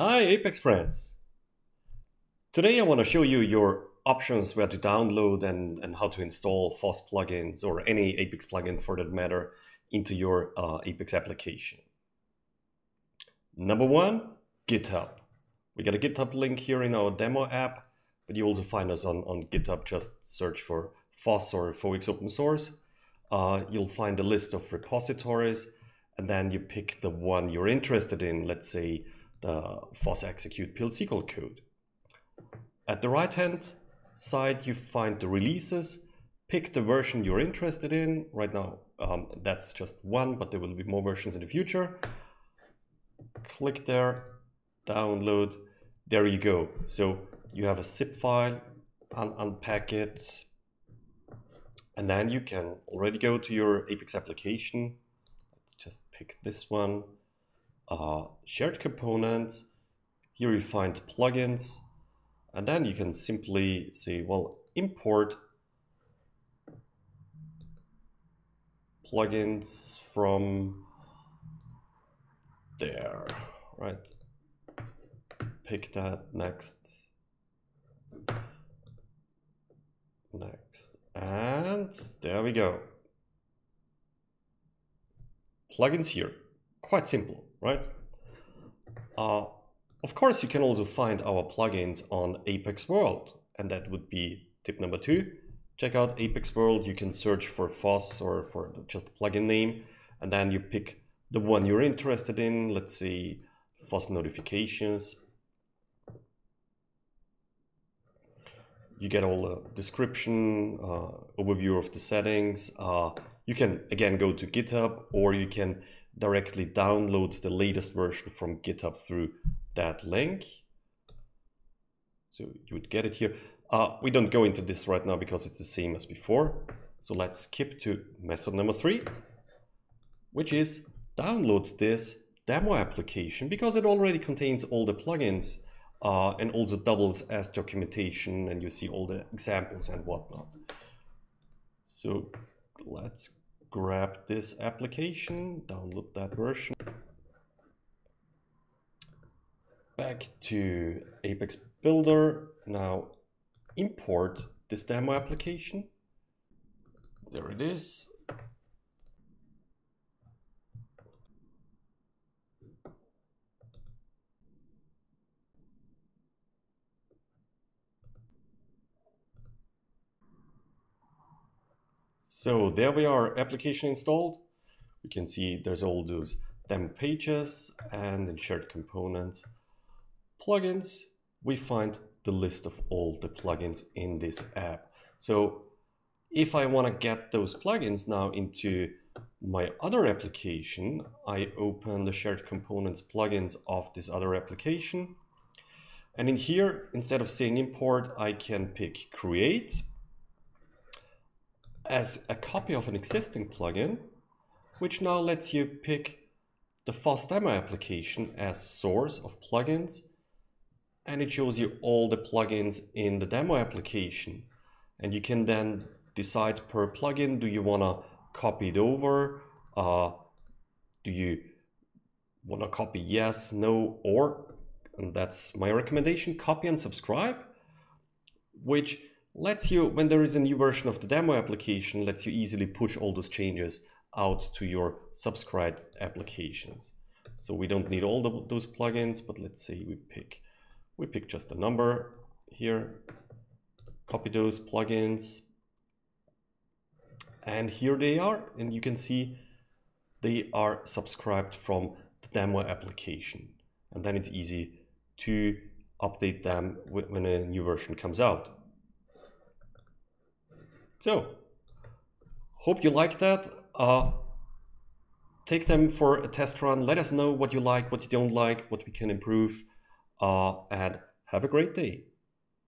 Hi Apex friends! Today I want to show you your options where to download and, and how to install FOS plugins or any Apex plugin for that matter into your uh, Apex application. Number one, GitHub. We got a GitHub link here in our demo app, but you also find us on, on GitHub. Just search for FOS or FOEX open source. Uh, you'll find a list of repositories and then you pick the one you're interested in. Let's say the FOS execute PL/SQL code. At the right hand side, you find the releases. Pick the version you're interested in. Right now, um, that's just one, but there will be more versions in the future. Click there, download. There you go. So you have a zip file, un unpack it, and then you can already go to your Apex application. Let's just pick this one uh, shared components. Here you find plugins, and then you can simply say, well, import plugins from there, right? Pick that next, next, and there we go. Plugins here, quite simple right? Uh, of course, you can also find our plugins on Apex World, and that would be tip number two. Check out Apex World, you can search for FOS or for just plugin name, and then you pick the one you're interested in, let's say FOS notifications. You get all the description, uh, overview of the settings. Uh, you can, again, go to GitHub, or you can directly download the latest version from GitHub through that link. So you would get it here. Uh, we don't go into this right now because it's the same as before. So let's skip to method number three, which is download this demo application because it already contains all the plugins uh, and also doubles as documentation and you see all the examples and whatnot. So let's grab this application, download that version. Back to Apex Builder. Now import this demo application. There it is. So there we are, application installed. We can see there's all those demo pages and in shared components, plugins, we find the list of all the plugins in this app. So if I want to get those plugins now into my other application, I open the shared components plugins of this other application. And in here, instead of saying import, I can pick create as a copy of an existing plugin, which now lets you pick the FOS demo application as source of plugins, and it shows you all the plugins in the demo application. And you can then decide per plugin, do you want to copy it over? Uh, do you want to copy yes, no, or, and that's my recommendation, copy and subscribe, which lets you, when there is a new version of the demo application, lets you easily push all those changes out to your subscribed applications. So we don't need all the, those plugins, but let's say we pick, we pick just a number here, copy those plugins, and here they are, and you can see they are subscribed from the demo application. And then it's easy to update them when a new version comes out. So, hope you like that. Uh, take them for a test run. Let us know what you like, what you don't like, what we can improve, uh, and have a great day.